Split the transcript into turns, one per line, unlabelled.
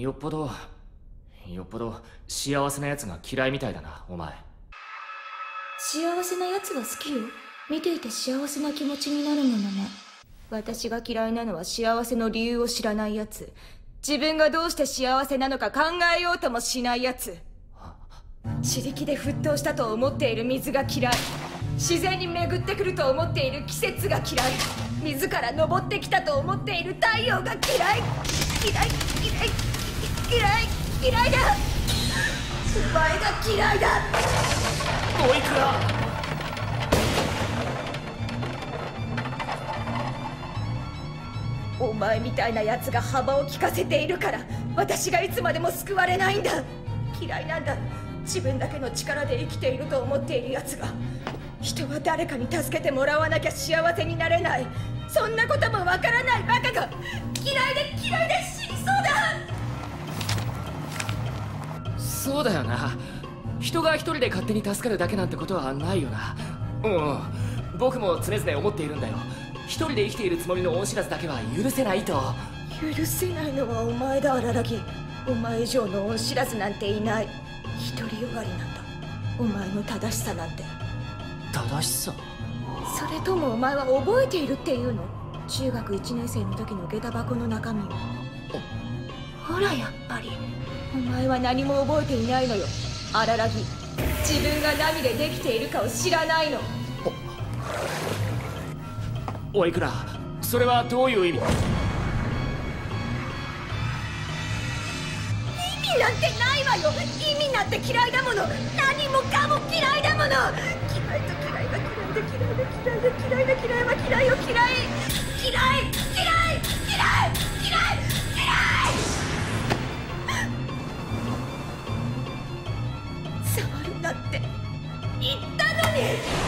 よっぽどよっぽど幸せな奴が嫌いみたいだなお前。
幸せな奴は好きよ？見ていて幸せな気持ちになるものね。私が嫌いなのは幸せの理由を知らない奴。自分がどうして幸せなのか考えようともしない奴。自力で沸騰したと思っている水が嫌い。自然に巡ってくると思っている季節が嫌い。自ら登ってきたと思っている太陽が嫌い。嫌い嫌い。嫌いだ。お前が嫌いだ。
おいくら。
お前みたいな奴が幅を利かせているから私がいつまでも救われないんだ。嫌いなんだ。自分だけの力で生きていると思っている奴が人は誰かに助けてもらわなきゃ幸せになれない。そんなこともわからないそうだ
よな。人が一人で勝手に助かるだけなんてことはないよな。うん僕も常々思っているんだよ。一人で生きているつもりの恩知らずだけは許せないと。
許せないのはお前だ荒木。お前以上の恩知らずなんていない。独りよがりなんだ。お前の正しさなんて。
正しさ？
それともお前は覚えているっていうの？中学1年生の時の下駄箱の中身を。ほらやっぱりお前は何も覚えていないのよ。荒らぎ自分が何でできているかを知らないの。
おいくら？それはどういう意味？
意味なんてないわよ。意味なんて嫌いだもの。何もかも嫌いだもの。嫌いと嫌いが嫌いで嫌いで嫌いで嫌いで嫌いは嫌い。よ嫌い嫌い嫌い嫌い嫌い嫌い触だって言ったのに。